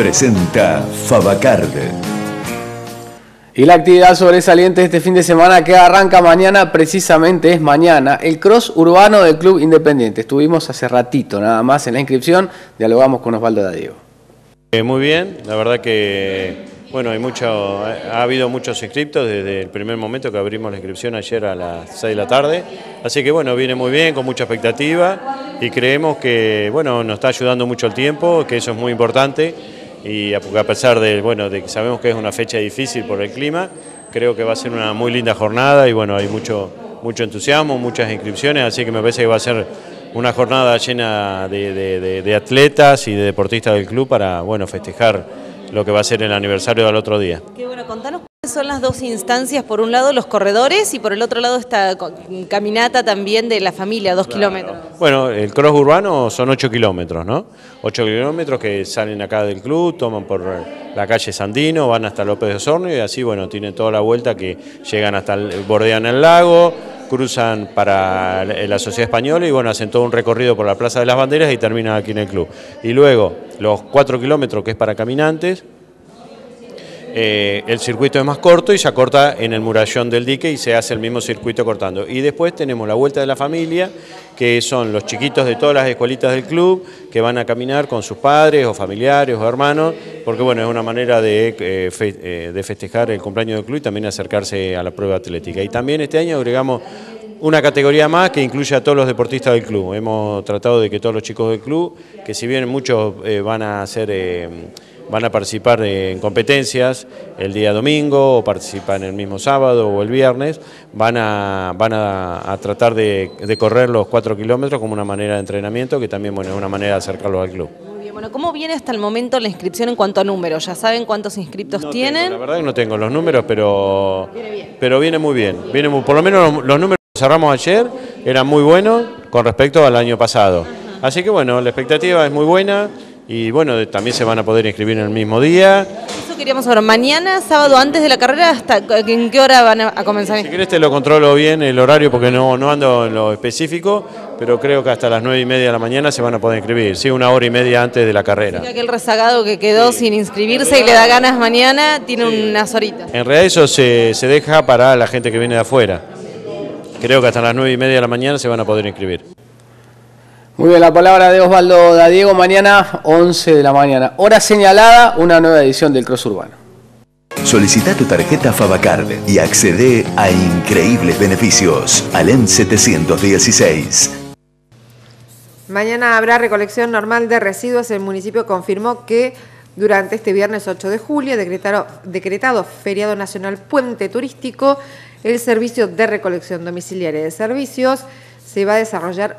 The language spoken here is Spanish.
presenta Fabacard. Y la actividad sobresaliente de este fin de semana que arranca mañana, precisamente es mañana, el cross urbano del Club Independiente. Estuvimos hace ratito nada más en la inscripción, dialogamos con Osvaldo Dadiego. Eh, muy bien, la verdad que bueno, hay mucho, ha habido muchos inscriptos desde el primer momento que abrimos la inscripción ayer a las 6 de la tarde, así que bueno, viene muy bien, con mucha expectativa y creemos que bueno, nos está ayudando mucho el tiempo, que eso es muy importante y a, pesar de, bueno, de que sabemos que es una fecha difícil por el clima, creo que va a ser una muy linda jornada y bueno, hay mucho, mucho entusiasmo, muchas inscripciones, así que me parece que va a ser una jornada llena de, atletas y de deportistas del club para bueno, festejar lo que va a ser el aniversario del otro día. Qué bueno, contanos son las dos instancias, por un lado los corredores y por el otro lado esta caminata también de la familia, dos kilómetros. Bueno, el cross urbano son ocho kilómetros, ¿no? Ocho kilómetros que salen acá del club, toman por la calle Sandino, van hasta López de Osorno y así, bueno, tienen toda la vuelta que llegan hasta, el, bordean el lago, cruzan para la Sociedad Española y bueno, hacen todo un recorrido por la Plaza de las Banderas y terminan aquí en el club. Y luego los cuatro kilómetros que es para caminantes, eh, el circuito es más corto y se acorta en el murallón del dique y se hace el mismo circuito cortando. Y después tenemos la vuelta de la familia, que son los chiquitos de todas las escuelitas del club, que van a caminar con sus padres o familiares o hermanos, porque bueno, es una manera de, eh, eh, de festejar el cumpleaños del club y también acercarse a la prueba atlética. Y también este año agregamos una categoría más que incluye a todos los deportistas del club. Hemos tratado de que todos los chicos del club, que si bien muchos van a ser van a participar en competencias el día domingo o participan el mismo sábado o el viernes, van a, van a, tratar de, correr los cuatro kilómetros como una manera de entrenamiento que también bueno, es una manera de acercarlos al club. Muy bien, bueno, ¿cómo viene hasta el momento la inscripción en cuanto a números? ¿Ya saben cuántos inscriptos tienen? la verdad que no tengo los números, pero viene, bien. Pero viene muy bien. Viene por lo menos los, números que cerramos ayer eran muy buenos con respecto al año pasado. Así que bueno, la expectativa es muy buena y bueno, también se van a poder inscribir en el mismo día. Eso queríamos saber, mañana, sábado antes de la carrera, ¿hasta en qué hora van a comenzar? Si querés te lo controlo bien el horario porque no, no ando en lo específico, pero creo que hasta las nueve y media de la mañana se van a poder inscribir, sí, una hora y media antes de la carrera. aquel rezagado que quedó sin inscribirse y le da ganas mañana, tiene unas horitas. En realidad eso se, se deja para la gente que viene de afuera. Creo que hasta las nueve y media de la mañana se van a poder inscribir. Muy bien, la palabra de Osvaldo Dadiego, mañana 11 de la mañana. Hora señalada, una nueva edición del Cross Urbano. Solicita tu tarjeta Fabacard y accede a increíbles beneficios. Alem 716. Mañana habrá recolección normal de residuos. El municipio confirmó que durante este viernes 8 de julio, decretado, decretado feriado nacional puente turístico, el servicio de recolección domiciliaria de servicios se va a desarrollar